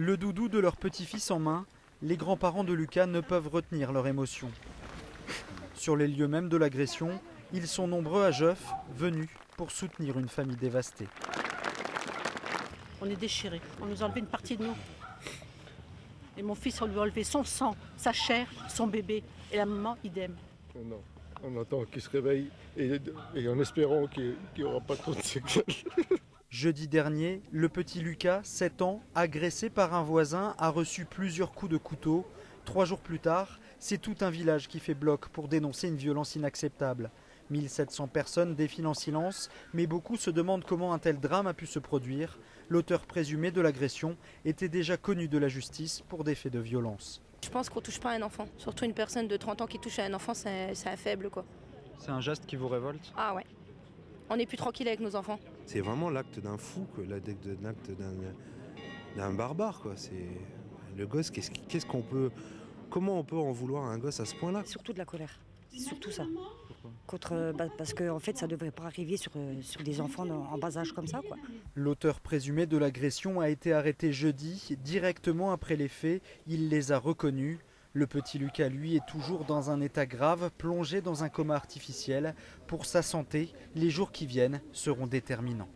Le doudou de leur petit-fils en main, les grands-parents de Lucas ne peuvent retenir leur émotion. Sur les lieux même de l'agression, ils sont nombreux à Jeuf, venus pour soutenir une famille dévastée. On est déchirés. On nous a enlevé une partie de nous. Et mon fils, on lui a enlevé son sang, sa chair, son bébé. Et la maman, idem. Non, on attend qu'il se réveille et, et en espérant qu'il n'y aura pas trop de séquelles. Jeudi dernier, le petit Lucas, 7 ans, agressé par un voisin, a reçu plusieurs coups de couteau. Trois jours plus tard, c'est tout un village qui fait bloc pour dénoncer une violence inacceptable. 1700 personnes défilent en silence, mais beaucoup se demandent comment un tel drame a pu se produire. L'auteur présumé de l'agression était déjà connu de la justice pour des faits de violence. Je pense qu'on touche pas un enfant. Surtout une personne de 30 ans qui touche à un enfant, c'est faible quoi. C'est un geste qui vous révolte? Ah ouais. On n'est plus tranquille avec nos enfants. C'est vraiment l'acte d'un fou, l'acte d'un barbare. Quoi. C'est le gosse. Qu'est-ce qui- qu'est-ce qu'on peut, comment on peut en vouloir à un gosse à ce point-là? Surtout de la colère. C'est surtout ça. Contre, bah, parce qu'en en fait, ça ne devrait pas arriver sur, euh, sur des enfants en, en bas âge comme ça. Quoi. L'auteur présumé de l'agression a été arrêté jeudi. Directement après les faits, il les a reconnus. Le petit Lucas, lui, est toujours dans un état grave, plongé dans un coma artificiel. Pour sa santé, les jours qui viennent seront déterminants.